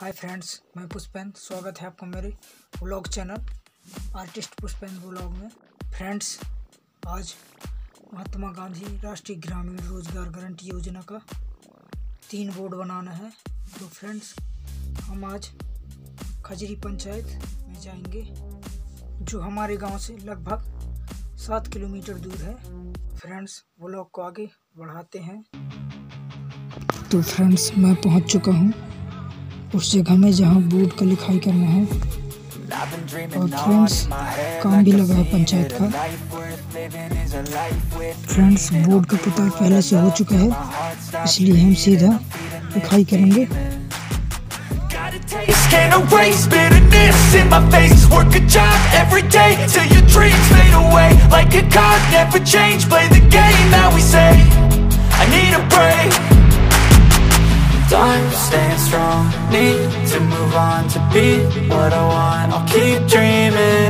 Hi friends, मैं पुष्पेंद्र स्वागत है आपका मेरे vlog channel, artist Pushpendra vlog में। फ्रेंड्स, आज महात्मा गांधी राष्ट्रीय ग्रामीण रोज़गार गारंटी योजना का तीन बोर्ड बनाना है। तो फ्रेंड्स, हम आज खजरी पंचायत में जाएँगे, जो हमारे गाँव से लगभग सात किलोमीटर दूर है। फ्रेंड्स, व्लॉग को आगे बढ़ाते हैं। तो फ्रेंड्स, मैं पहुँच चुका हूँ। उस जगह में जहाँ बोर्ड का लिखाई करना है और फ्रेंड्स काम भी लगा है पंचायत का फ्रेंड्स बोर्ड का पता पहले से हो चुका है इसलिए हम सीधा लिखाई करेंगे Can't erase bitterness in my face Work a job every day till your dreams fade away Like a card, never change, play the game that we say I need a break Time staying strong, need to move on to be what I want. I'll keep dreaming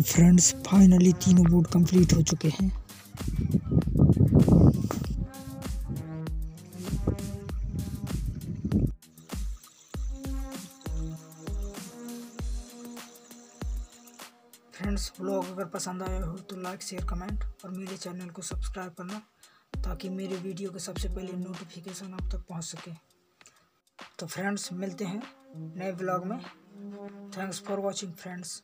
Friends finally तीनों board complete हो चुके हैं। Friends blog अगर पसंद आया हो तो like share comment और मेरे चैनल को सब्सक्राइब करना ताकि मेरे वीडियो के सबसे पहले नोटिफिकेशन आप तक पहुँच सके। तो फ्रेंड्स मिलते हैं नए ब्लॉग में। Thanks for watching friends